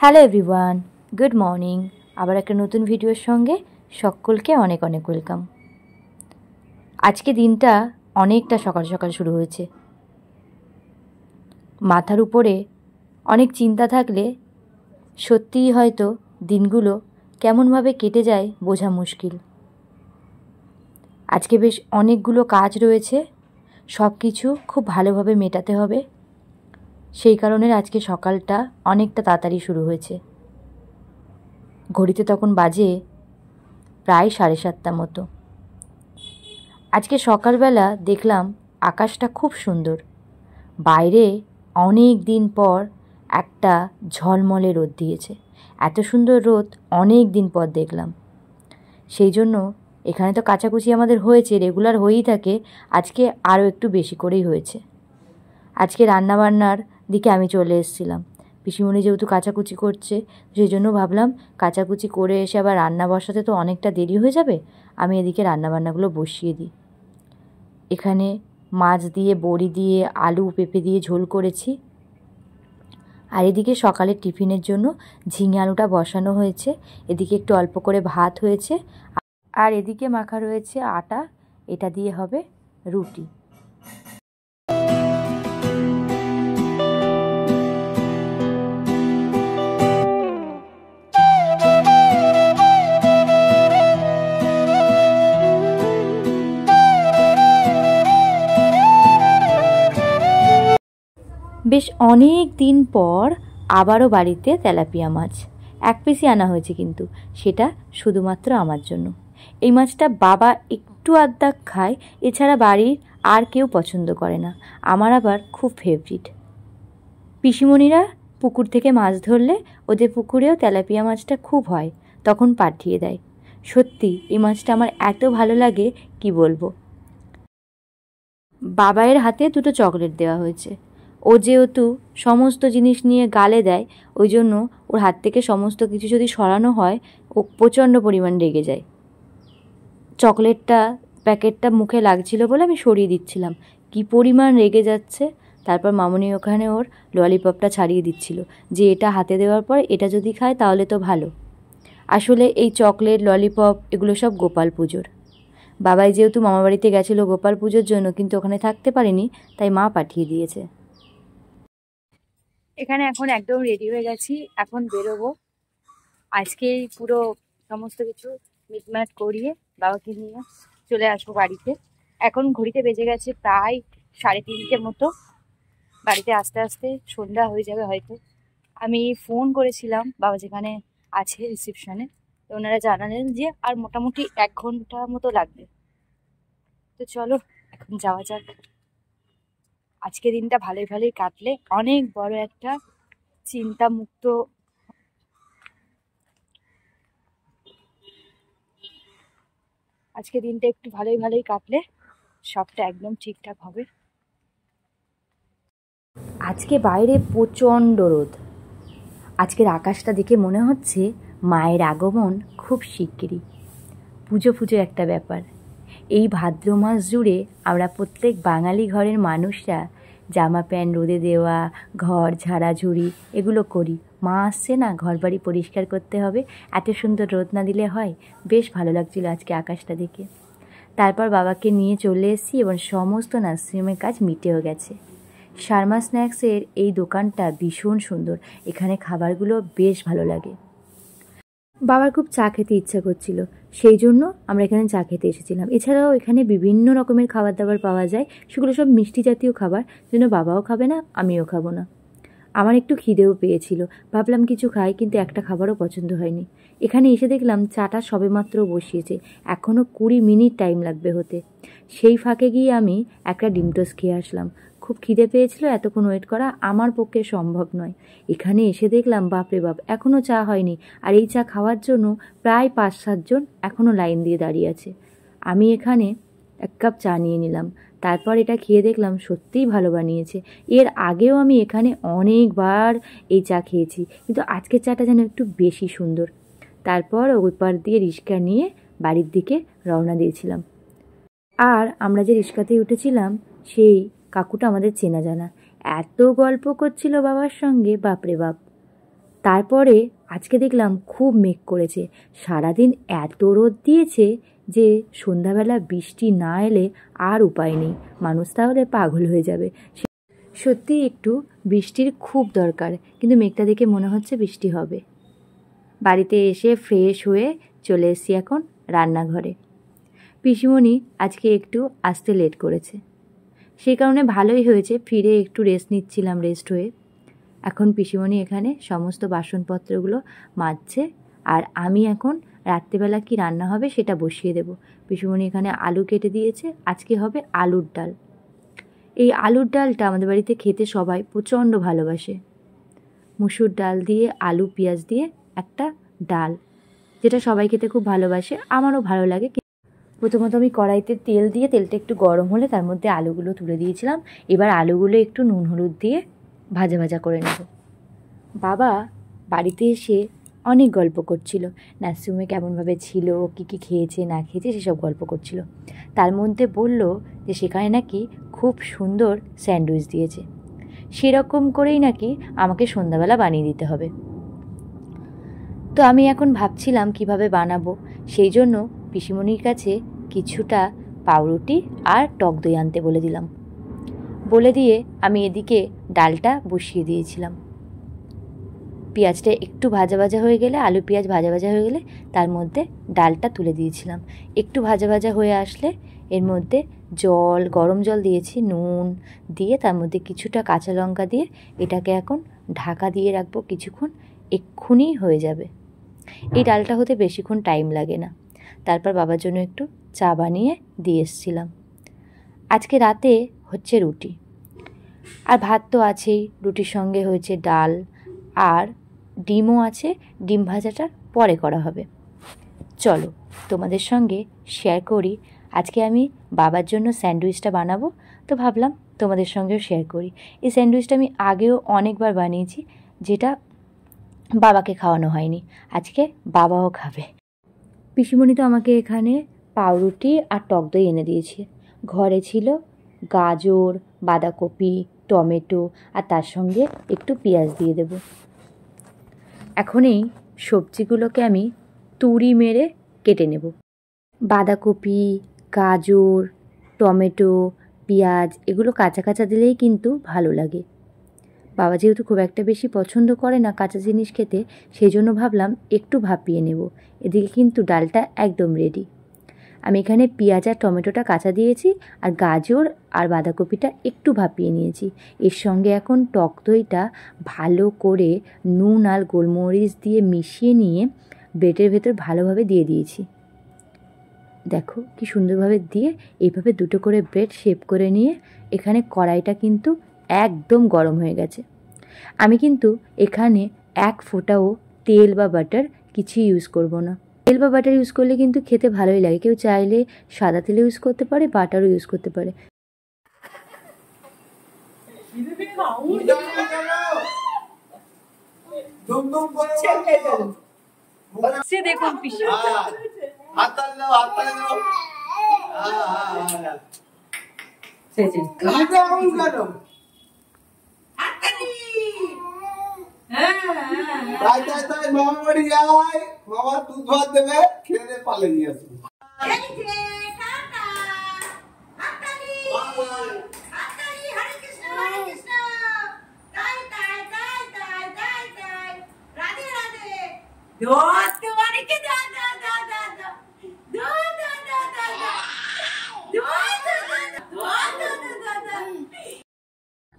Hello everyone, good morning. আবার একটা নতুন ভিডিওর সঙ্গে সকলকে অনেক অনেক ওয়েলকাম। আজকে দিনটা অনেকটা সকাল সকাল শুরু হয়েছে। মাথার উপরে অনেক চিন্তা থাকলে সত্যিই হয়তো দিনগুলো কেমনভাবে কেটে যায় বোঝা মুশকিল। আজকে বেশ অনেকগুলো কাজ রয়েছে সব কিছু খুব ভালোভাবে মেটাতে হবে। সেই কারণে আজকে সকালটা অনেকটা তাড়াতাড়ি শুরু হয়েছে। ঘড়িতে তখন বাজে প্রায় সাড়ে সাতটা মতো। আজকে সকালবেলা দেখলাম আকাশটা খুব সুন্দর। বাইরে অনেক দিন পর একটা ঝলমলে রোদ দিয়েছে। এত সুন্দর রোদ অনেক দিন পর দেখলাম। সেই জন্য এখানে তো কাচাকুচি আমাদের হয়েছে, রেগুলার হয়েই থাকে, আজকে আরও একটু বেশি করেই হয়েছে। আজকে রান্নাবান্নার দিকে আমি চলে এসেছিলাম। পিসিমণি যেহেতু কাচাকুচি করছে, সেই জন্য ভাবলাম কাচাকুচি করে এসে আবার রান্না বসাতে তো অনেকটা দেরি হয়ে যাবে, আমি এদিকে রান্নাবান্নাগুলো বসিয়ে দিই। এখানে মাছ দিয়ে, বড়ি দিয়ে, আলু পেঁপে দিয়ে ঝোল করেছি। আর এদিকে সকালের টিফিনের জন্য ঝিঙে আলুটা বসানো হয়েছে, এদিকে একটু অল্প করে ভাত হয়েছে, আর এদিকে মাখা রয়েছে আটা, এটা দিয়ে হবে রুটি। বেশ অনেক দিন পর আবারও বাড়িতে তেলাপিয়া মাছ। এক পিসই আনা হয়েছে কিন্তু, সেটা শুধুমাত্র আমার জন্য। এই মাছটা বাবা একটু আধদাক খায়, এছাড়া বাড়ির আর কেউ পছন্দ করে না। আমার আবার খুব ফেভারিট পিসিমণিরা পুকুর থেকে মাছ ধরলে ওদের পুকুরেও তেলাপিয়া মাছটা খুব হয়, তখন পাঠিয়ে দেয়। সত্যি, এই মাছটা আমার এত ভালো লাগে, কি বলব? বাবায়ের হাতে দুটো চকলেট দেওয়া হয়েছে। ও যেহেতু সমস্ত জিনিস নিয়ে গালে দেয়, ওই জন্য ওর হাত থেকে সমস্ত কিছু যদি সরানো হয়, ও প্রচণ্ড পরিমাণ রেগে যায়। চকলেটটা, প্যাকেটটা মুখে লাগছিল বলে আমি সরিয়ে দিচ্ছিলাম। কি পরিমাণ রেগে যাচ্ছে? তারপর মামনি ওখানে ওর ললিপপটা ছাড়িয়ে দিচ্ছিল যে এটা হাতে দেওয়ার পর এটা যদি খায় তাহলে তো ভালো। আসলে এই চকলেট ললিপপ এগুলো সব গোপাল পুজোর। বাবাই যেহেতু মামাবাড়িতে গেছিল গোপাল পুজোর জন্য কিন্তু ওখানে থাকতে পারেনি, তাই মা পাঠিয়ে দিয়েছে। এখানে এখন একদম রেডি হয়ে গেছি, এখন বেরোবো। আজকেই পুরো সমস্ত কিছু মিটম্যাট করিয়ে বাবাকে নিয়ে চলে আসব বাড়িতে। এখন ঘড়িতে বেজে গেছে প্রায় সাড়ে তিনটে মতো। বাড়িতে আস্তে আস্তে সন্ধ্যা হয়ে যাবে হয়তো। আমি ফোন করেছিলাম, বাবা যেখানে আছে রিসিপশনে তো ওনারা জানালেন যে আর মোটামুটি এক ঘণ্টা মতো লাগবে। তো চলো, এখন যাওয়া যাক। আজকে দিনটা ভালোই ভালোই কাটলে অনেক বড় একটা চিন্তা মুক্ত আজকে দিনটা একটু ভালোই ভালোই কাটলে সবটা একদম ঠিকঠাক হবে। আজকে বাইরে প্রচণ্ড রোদ। আজকের আকাশটা দেখে মনে হচ্ছে মায়ের আগমন খুব শিগগিরই। পুজো পুজো একটা ব্যাপার। এই ভাদ্র মাস জুড়ে আমরা প্রত্যেক বাঙালি ঘরের মানুষরা জামা প্যান্ট, রোদে দেওয়া, ঘর, ঝাড়াঝুড়ি এগুলো করি। মা আসছে না ঘর বাড়ি পরিষ্কার করতে হবে। এত সুন্দর রোদ না দিলে হয়। বেশ ভালো লাগছিল আজকে আকাশটা দেখে। তারপর বাবাকে নিয়ে চলে এসেছি এবং সমস্ত নার্সিংহোমের কাজ মিটেও গেছে। শার্মা স্ন্যাক্সের এই দোকানটা ভীষণ সুন্দর। এখানে খাবারগুলো বেশ ভালো লাগে। বাবার খুব চা খেতে ইচ্ছা করছিল। সেই জন্য আমরা এখানে চা খেতে এসেছিলাম। এছাড়াও এখানে বিভিন্ন রকমের খাবার দাবার পাওয়া যায়। সেগুলো সব মিষ্টি জাতীয় খাবার। যেন বাবাও খাবে না, আমিও খাব না। আমার একটু খিদেও পেয়েছিল। ভাবলাম কিছু খাই, কিন্তু একটা খাবারও পছন্দ হয়নি। এখানে এসে দেখলাম চাটা সবেমাত্র বসিয়েছে। এখনও কুড়ি মিনিট টাইম লাগবে হতে। সেই ফাঁকে গিয়ে আমি একটা ডিম টোস্ট খেয়ে আসলাম। খুব খিদে পেয়েছিল, এতক্ষণ ওয়েট করা আমার পক্ষে সম্ভব নয়। এখানে এসে দেখলাম, বাপরে বাপ এখনও চা হয়নি। আর এই চা খাওয়ার জন্য প্রায় পাঁচ সাতজন এখনও লাইন দিয়ে দাঁড়িয়ে আছে। আমি এখানে এক কাপ চা নিয়ে নিলাম। তারপর এটা খেয়ে দেখলাম সত্যিই ভালো বানিয়েছে। এর আগেও আমি এখানে অনেকবার এই চা খেয়েছি, কিন্তু আজকের চাটা যেন একটু বেশি সুন্দর। তারপর ওই পার দিয়ে রিক্সা নিয়ে বাড়ির দিকে রওনা দিয়েছিলাম। আর আমরা যে রিক্সাতেই উঠেছিলাম, সেই কাকুটা আমাদের চেনা জানা। এত গল্প করছিল বাবার সঙ্গে, বাপরে বাপ। তারপরে আজকে দেখলাম খুব মেঘ করেছে। সারাদিন এত রোদ দিয়েছে যে সন্ধ্যাবেলা বৃষ্টি না এলে আর উপায় নেই। মানুষ তাহলে পাগল হয়ে যাবে। সত্যি একটু বৃষ্টির খুব দরকার, কিন্তু মেঘটা দেখে মনে হচ্ছে বৃষ্টি হবে। বাড়িতে এসে ফ্রেশ হয়ে চলে এসেছি এখন রান্নাঘরে। পিসিমণি আজকে একটু আসতে লেট করেছে। সেই কারণে ভালোই হয়েছে। ফিরে একটু রেস্ট নিচ্ছিলাম রেস্ট হয়ে। এখন পিসিমণি এখানে সমস্ত বাসনপত্রগুলো মাজছে। আর আমি এখন রাত্রিবেলা কি রান্না হবে সেটা বসিয়ে দেব। পিসিমণি এখানে আলু কেটে দিয়েছে। আজকে হবে আলুর ডাল। এই আলুর ডালটা আমাদের বাড়িতে খেতে সবাই প্রচণ্ড ভালোবাসে। মুসুর ডাল দিয়ে, আলু, পেঁয়াজ দিয়ে একটা ডাল, যেটা সবাই খেতে খুব ভালোবাসে। আমারও ভালো লাগে প্রথমত আমি কড়াইতে তেল দিয়ে তেলটা একটু গরম হলে তার মধ্যে আলুগুলো তুলে দিয়েছিলাম। এবার আলুগুলো একটু নুন হলুদ দিয়ে ভাজা ভাজা করে নেব। বাবা বাড়িতে এসে অনেক গল্প করছিল। নার্সিংহোমে কেমনভাবে ছিল, কী কী খেয়েছে, না খেয়েছে সেসব গল্প করছিল। তার মধ্যে বলল যে সেখানে নাকি খুব সুন্দর স্যান্ডউইচ দিয়েছে। সেরকম করেই নাকি আমাকে সন্ধ্যাবেলা বানিয়ে দিতে হবে। তো আমি এখন ভাবছিলাম কীভাবে বানাবো। সেই জন্য পিসিমণির কাছে কিছুটা পাউরুটি আর টক দই আনতে বলে দিলাম। বলে দিয়ে আমি এদিকে ডালটা বসিয়ে দিয়েছিলাম। পেঁয়াজটা একটু ভাজা ভাজা হয়ে গেলে, আলু পেঁয়াজ ভাজা ভাজা হয়ে গেলে তার মধ্যে ডালটা তুলে দিয়েছিলাম। একটু ভাজা ভাজা হয়ে আসলে এর মধ্যে জল, গরম জল দিয়েছি, নুন দিয়ে তার মধ্যে কিছুটা কাঁচা লঙ্কা দিয়ে এটাকে এখন ঢাকা দিয়ে রাখব, কিছুক্ষণ এক্ষুনি হয়ে যাবে। এই ডালটা হতে বেশিক্ষণ টাইম লাগে না। তারপর বাবার জন্য একটু চা বানিয়ে দিয়ে এসছিলাম। আজকে রাতে হচ্ছে রুটি। আর ভাত তো আছেই, রুটির সঙ্গে হয়েছে ডাল আর ডিমও আছে, ডিম ভাজাটা পরে করা হবে। চলো তোমাদের সঙ্গে শেয়ার করি, আজকে আমি বাবার জন্য স্যান্ডউইচটা বানাবো, তো ভাবলাম তোমাদের সঙ্গেও শেয়ার করি। এই স্যান্ডউইচটা আমি আগেও অনেকবার বানিয়েছি, যেটা বাবাকে খাওয়ানো হয়নি, আজকে বাবাও খাবে। পিসিমণি তো আমাকে এখানে পাউরুটি আর টক দই এনে দিয়েছে। ঘরে ছিল গাজর, বাঁধাকপি, টমেটো আর তার সঙ্গে একটু পেঁয়াজ দিয়ে দেব। এখন এই সবজিগুলোকে আমি তুড়ি মেরে কেটে নেব। বাঁধাকপি, গাজর, টমেটো, পেঁয়াজ এগুলো কাঁচা কাঁচা দিলেই কিন্তু ভালো লাগে। বাবা যেহেতু খুব একটা বেশি পছন্দ করে না কাঁচা জিনিস খেতে সেই জন্য ভাবলাম একটু ভাপিয়ে নেব। এদিকে কিন্তু ডালটা একদম রেডি আমি এখানে পেঁয়াজ আর টমেটোটা কাঁচা দিয়েছি, আর গাজর আর বাঁধাকপিটা একটু ভাপিয়ে নিয়েছি। এর সঙ্গে এখন টক দইটা ভালো করে নুন আর গোলমরিচ দিয়ে মিশিয়ে নিয়ে ব্রেডের ভেতর ভালোভাবে দিয়ে দিয়েছি। দেখো কি সুন্দরভাবে দিয়ে এইভাবে দুটো করে ব্রেড শেপ করে নিয়ে এখানে কড়াইটা কিন্তু একদম গরম হয়ে গেছে। আমি কিন্তু এখানে এক ফোঁটাও তেল বা বাটার কিছুই ইউজ করব না। তেল বা বাটার ইউজ করলে কিন্তু খেতে ভালোই লাগে। কেউ চাইলে সাদা তেল ইউজ করতে পারে বাটারও ইউজ করতে পারে। সে দেখুন পিসি। হাত তালি দাও হাত তালি দাও হ্যাঁ, হ্যাঁ, হ্যাঁ। সেছে এটা এমন কেন? তাই তাই তাই মামা বাড়ি যায় মামা দুধ ভাত দেবে খেয়ে দিয়ে নিয়ে আসবে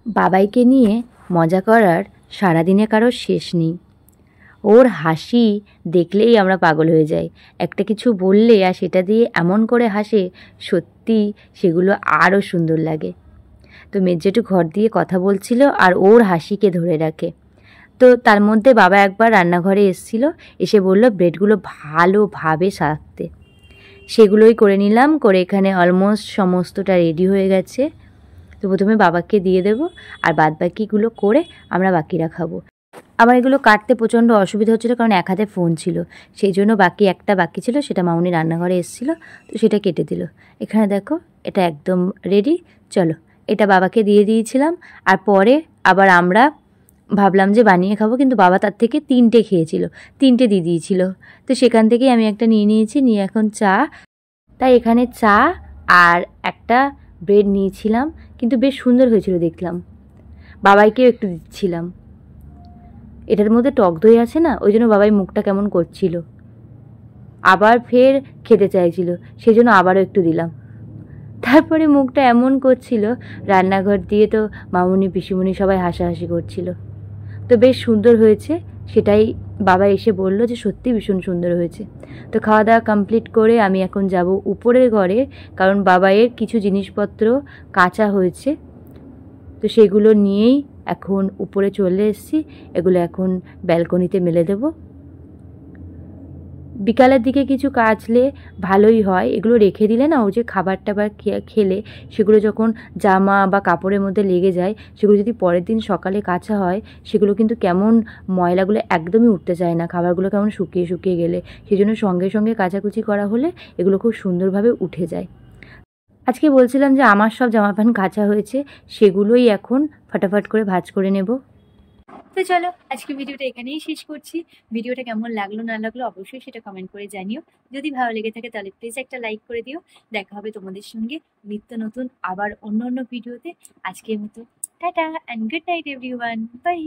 বাবাইকে নিয়ে মজা করার সারাদিনে কারোর শেষ নেই। ওর হাসি দেখলেই আমরা পাগল হয়ে যাই। একটা কিছু বললে আর সেটা দিয়ে এমন করে হাসে, সত্যি সেগুলো আরও সুন্দর লাগে। তো মেজেটু ঘর দিয়ে কথা বলছিল আর ওর হাসিকে ধরে রাখে। তো তার মধ্যে বাবা একবার রান্নাঘরে এসেছিল, এসে বলল, ব্রেডগুলো ভালোভাবে সাজতে সেগুলোই করে নিলাম, করে এখানে অলমোস্ট সমস্তটা রেডি হয়ে গেছে। তো প্রথমে বাবাকে দিয়ে দেব, আর বাদ বাকিগুলো করে আমরা বাকিরা খাব। আমার এগুলো কাটতে প্রচণ্ড অসুবিধা হচ্ছিল কারণ এক হাতে ফোন ছিল। সেই জন্য বাকি একটা বাকি ছিল, সেটা মামুনি রান্নাঘরে এসেছিল, তো সেটা কেটে দিল। এখানে দেখো, এটা একদম রেডি চলো, এটা বাবাকে দিয়ে দিয়েছিলাম, আর পরে আবার আমরা ভাবলাম যে বানিয়ে খাব, কিন্তু বাবা তার থেকে তিনটে খেয়েছিল, তিনটে দিয়ে দিয়েছিল। তো সেখান থেকেই আমি একটা নিয়ে নিয়েছি, নিয়ে এখন চা, তাই এখানে চা আর একটা ব্রেড নিয়েছিলাম কিন্তু বেশ সুন্দর হয়েছিল দেখলাম। বাবাইকেও একটু দিচ্ছিলাম। এটার মধ্যে টক দই আছে না? ওই জন্য বাবাই মুখটা কেমন করছিল। আবার ফের খেতে চাইছিল সেই জন্য আবারও একটু দিলাম। তারপরে মুখটা এমন করছিল, রান্নাঘর দিয়ে তো মামুনি পিসিমুনি সবাই হাসাহাসি করছিল। তো বেশ সুন্দর হয়েছে সেটাই বাবা এসে বলল যে সত্যি ভীষণ সুন্দর হয়েছে। তো খাওয়া দাওয়া কমপ্লিট করে আমি এখন যাব উপরের ঘরে, কারণ বাবাইয়ের কিছু জিনিসপত্র কাঁচা হয়েছে। তো সেগুলো নিয়েই এখন উপরে চলে এসেছি। এগুলো এখন ব্যালকনিতে মেলে দেবো। বিকালের দিকে কিছু কাচলে ভালোই হয়। এগুলো রেখে দিলে না ও যে খাবার টাবার খেলে সেগুলো যখন জামা বা কাপড়ের মধ্যে লেগে যায়, সেগুলো যদি পরের দিন সকালে কাচা হয়, সেগুলো কিন্তু কেমন ময়লাগুলো একদমই উঠতে চায় না। খাবারগুলো কেমন শুকিয়ে শুকিয়ে গেলে সেই জন্য সঙ্গে সঙ্গে কাচাকুচি করা হলে এগুলো খুব সুন্দরভাবে উঠে যায়। আজকে বলছিলাম যে, আমার সব জামা প্যান্ট কাচা হয়েছে, সেগুলোই এখন ফাটাফাট করে ভাজ করে নেব। তো চলো, আজকে ভিডিওটা এখানেই শেষ করছি। ভিডিওটা কেমন লাগল, না লাগল অবশ্যই সেটা কমেন্ট করে জানিও। যদি ভালো লেগে থাকে তাহলে প্লিজ একটা লাইক করে দিও। দেখা হবে তোমাদের সঙ্গে নিত্য নতুন, আবার অন্য অন্য ভিডিওতে। আজকের মতো, tata and good night everyone bye